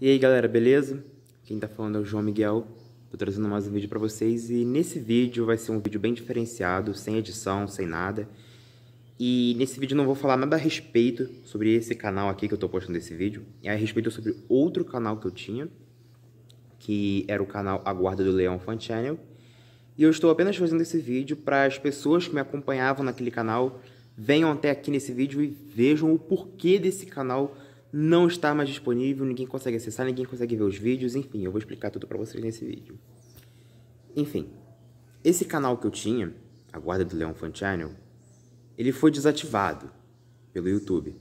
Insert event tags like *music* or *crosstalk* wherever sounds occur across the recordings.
E aí galera, beleza? Quem tá falando é o João Miguel, tô trazendo mais um vídeo pra vocês e nesse vídeo vai ser um vídeo bem diferenciado, sem edição, sem nada. E nesse vídeo não vou falar nada a respeito sobre esse canal aqui que eu tô postando esse vídeo, é a respeito sobre outro canal que eu tinha, que era o canal A Guarda do Leão Fan Channel. E eu estou apenas fazendo esse vídeo para as pessoas que me acompanhavam naquele canal venham até aqui nesse vídeo e vejam o porquê desse canal não está mais disponível, ninguém consegue acessar, ninguém consegue ver os vídeos, enfim, eu vou explicar tudo para vocês nesse vídeo. Enfim, esse canal que eu tinha, a Guarda do Leão Fan Channel, ele foi desativado pelo YouTube.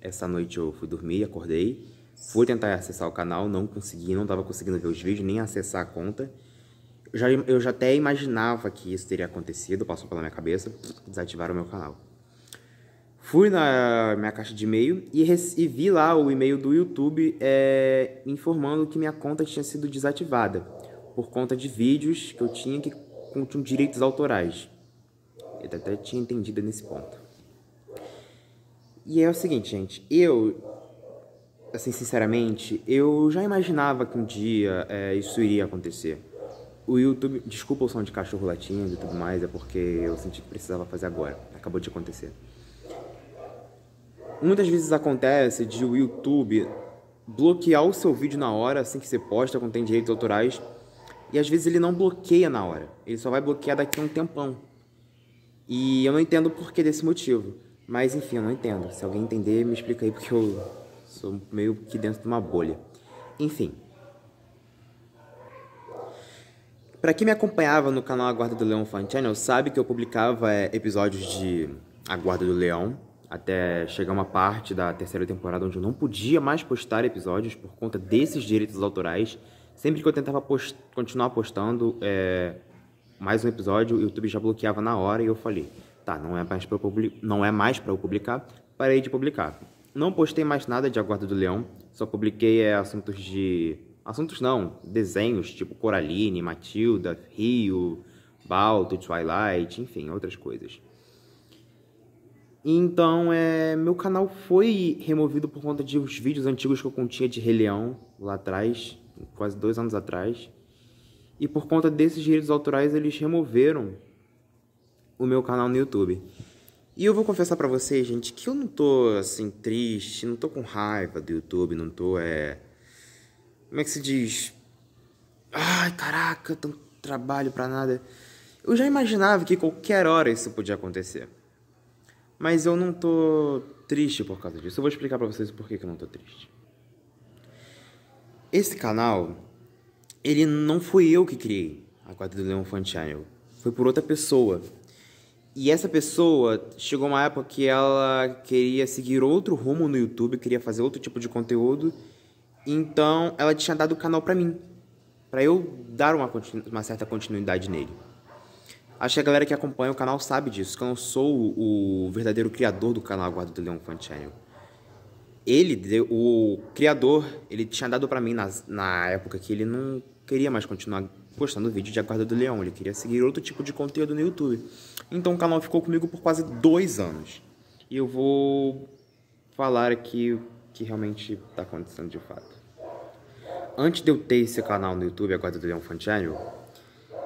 Essa noite eu fui dormir, acordei, fui tentar acessar o canal, não consegui, não estava conseguindo ver os vídeos, nem acessar a conta. Eu já, eu já até imaginava que isso teria acontecido, passou pela minha cabeça, desativaram o meu canal. Fui na minha caixa de e-mail e, e vi lá o e-mail do YouTube é, informando que minha conta tinha sido desativada por conta de vídeos que eu tinha que continham direitos autorais. Eu até tinha entendido nesse ponto. E é o seguinte, gente, eu, assim, sinceramente, eu já imaginava que um dia é, isso iria acontecer. O YouTube, desculpa o som de cachorro latindo e tudo mais, é porque eu senti que precisava fazer agora. Acabou de acontecer. Muitas vezes acontece de o YouTube bloquear o seu vídeo na hora, assim que você posta, tem direitos autorais, e às vezes ele não bloqueia na hora, ele só vai bloquear daqui a um tempão. E eu não entendo o porquê desse motivo, mas enfim, eu não entendo. Se alguém entender, me explica aí, porque eu sou meio que dentro de uma bolha. Enfim. Para quem me acompanhava no canal A Guarda do Leão Fan Channel, sabe que eu publicava é, episódios de A Guarda do Leão, até chegar uma parte da terceira temporada onde eu não podia mais postar episódios por conta desses direitos autorais. Sempre que eu tentava post continuar postando é, mais um episódio, o YouTube já bloqueava na hora e eu falei, tá, não é mais para não é mais para eu publicar, parei de publicar. Não postei mais nada de A Guarda do Leão, só publiquei é, assuntos de assuntos não, desenhos tipo Coraline, Matilda, Rio, Balto, Twilight, enfim, outras coisas. Então, é, meu canal foi removido por conta de os vídeos antigos que eu continha de Rei Leão, lá atrás, quase dois anos atrás. E por conta desses direitos autorais, eles removeram o meu canal no YouTube. E eu vou confessar pra vocês, gente, que eu não tô, assim, triste, não tô com raiva do YouTube, não tô, é... Como é que se diz? Ai, caraca, tanto trabalho pra nada. Eu já imaginava que qualquer hora isso podia acontecer. Mas eu não tô triste por causa disso. Eu vou explicar pra vocês por que eu não tô triste. Esse canal, ele não fui eu que criei a Guarda do Leão Fan Channel. Foi por outra pessoa. E essa pessoa chegou uma época que ela queria seguir outro rumo no YouTube, queria fazer outro tipo de conteúdo. Então ela tinha dado o canal pra mim. Pra eu dar uma, uma certa continuidade nele. Acho que a galera que acompanha o canal sabe disso, que eu não sou o verdadeiro criador do canal Guarda do Leão Fan Channel. Ele, o criador, ele tinha dado para mim na, na época que ele não queria mais continuar postando vídeo de A Guarda do Leão, ele queria seguir outro tipo de conteúdo no YouTube. Então o canal ficou comigo por quase dois anos. E eu vou falar aqui o que realmente está acontecendo de fato. Antes de eu ter esse canal no YouTube, A Guarda do Leão Fan Channel,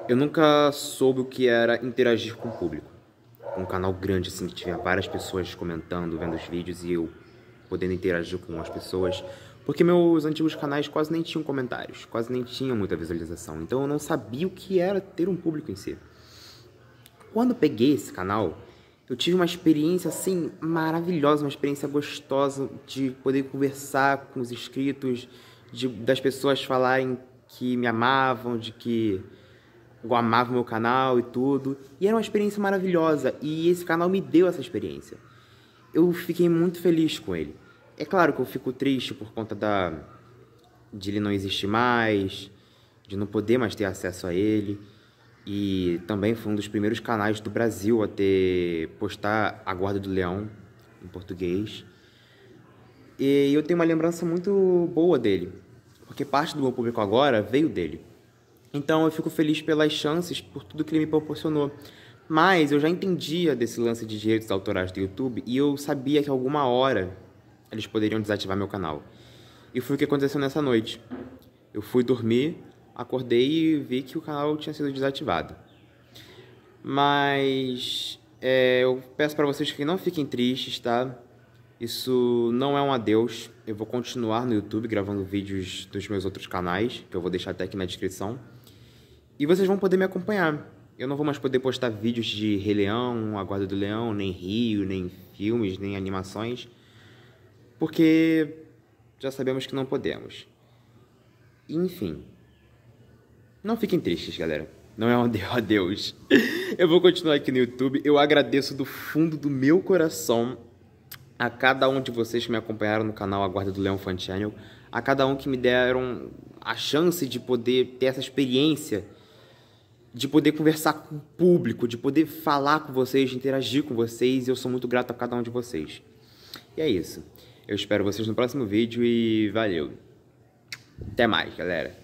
eu nunca soube o que era interagir com o público. Um canal grande, assim, que tinha várias pessoas comentando, vendo os vídeos e eu podendo interagir com as pessoas. Porque meus antigos canais quase nem tinham comentários, quase nem tinham muita visualização. Então eu não sabia o que era ter um público em si. Quando peguei esse canal, eu tive uma experiência assim maravilhosa, uma experiência gostosa de poder conversar com os inscritos, de, das pessoas falarem que me amavam, de que eu amava o meu canal e tudo. E era uma experiência maravilhosa. E esse canal me deu essa experiência. Eu fiquei muito feliz com ele. É claro que eu fico triste por conta da de ele não existir mais, de não poder mais ter acesso a ele. E também foi um dos primeiros canais do Brasil a ter postar A Guarda do Leão em português. E eu tenho uma lembrança muito boa dele, porque parte do meu público agora veio dele. Então eu fico feliz pelas chances, por tudo que ele me proporcionou. Mas eu já entendia desse lance de direitos autorais do YouTube e eu sabia que alguma hora eles poderiam desativar meu canal. E foi o que aconteceu nessa noite. Eu fui dormir, acordei e vi que o canal tinha sido desativado. Mas é, eu peço para vocês que não fiquem tristes, tá? Isso não é um adeus. Eu vou continuar no YouTube gravando vídeos dos meus outros canais, que eu vou deixar até aqui na descrição. E vocês vão poder me acompanhar. Eu não vou mais poder postar vídeos de Rei Leão, A Guarda do Leão, nem Rio, nem filmes, nem animações, porque já sabemos que não podemos. Enfim. Não fiquem tristes, galera. Não é um *laughs* adeus. Eu vou continuar aqui no YouTube. Eu agradeço do fundo do meu coração a cada um de vocês que me acompanharam no canal A Guarda do Leão Fan Channel, a cada um que me deram a chance de poder ter essa experiência, de poder conversar com o público, de poder falar com vocês, de interagir com vocês. Eu sou muito grato a cada um de vocês. E é isso. Eu espero vocês no próximo vídeo e valeu. Até mais, galera.